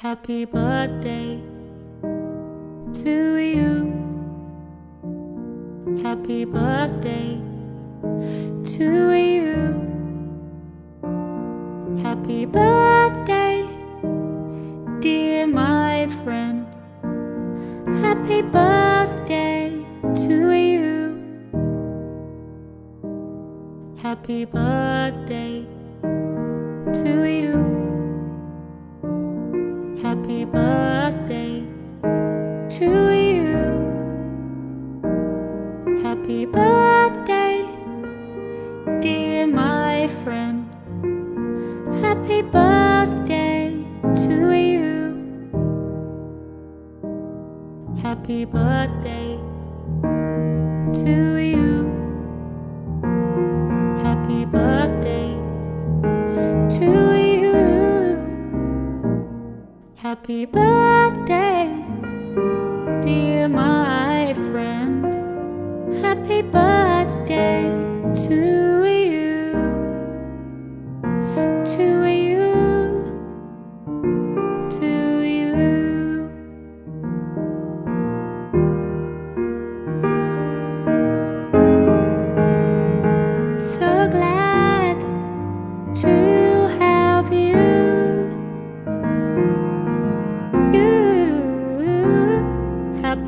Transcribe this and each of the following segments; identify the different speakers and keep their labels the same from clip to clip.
Speaker 1: Happy birthday to you. Happy birthday to you. Happy birthday, dear my friend. Happy birthday to you. Happy birthday Happy birthday to you. Happy birthday, dear my friend. Happy birthday to you. Happy birthday to you. Happy birthday, dear my friend. Happy birthday to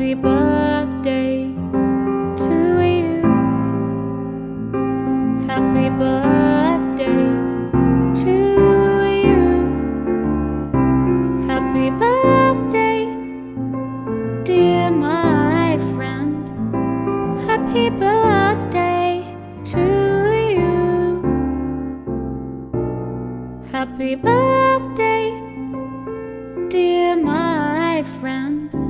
Speaker 1: Happy birthday to you. Happy birthday to you. Happy birthday, dear my friend. Happy birthday to you. Happy birthday, dear my friend.